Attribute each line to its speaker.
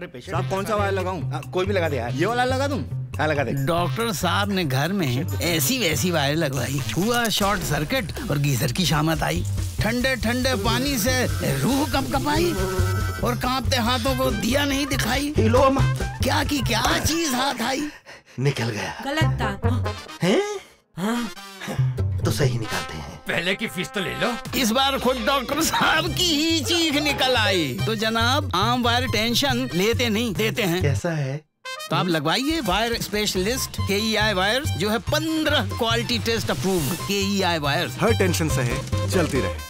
Speaker 1: अरे पेशेंट
Speaker 2: साहब कौन सा वायर लगाऊँ?
Speaker 1: हाँ, कोई भी लगा दे यार।
Speaker 2: ये वाला लगा दूँ?
Speaker 1: हाँ लगा दे।
Speaker 3: डॉक्टर साहब ने घर में ऐसी वैसी वायर लगवाई। हुआ शॉर्ट सर्किट और गीजर की शामत आई। ठंडे ठंडे पानी से रूह कप कपाई और कांपते हाथों को दिया नहीं दिखाई।
Speaker 1: हिलो
Speaker 3: क्या की क्या चीज़ हाथ आई?
Speaker 1: निकल गया।
Speaker 4: गलत था।
Speaker 1: हैं। तो सही निकालते हैं।
Speaker 5: पहले की फ़ीस तो ले लो।
Speaker 3: इस बार खुद डॉक्टर साहब की ही चीख निकल आई। तो जनाब आम वायर टेंशन लेते नहीं देते हैं।
Speaker 1: कैसा है?
Speaker 3: तो आप लगवाइए वायर स्पेशलिस्ट के ई आई वायर जो है पंद्रह क्वालिटी टेस्ट अप्रूव के ई आई वायर
Speaker 6: हर टेंशन सहे चलती रहे।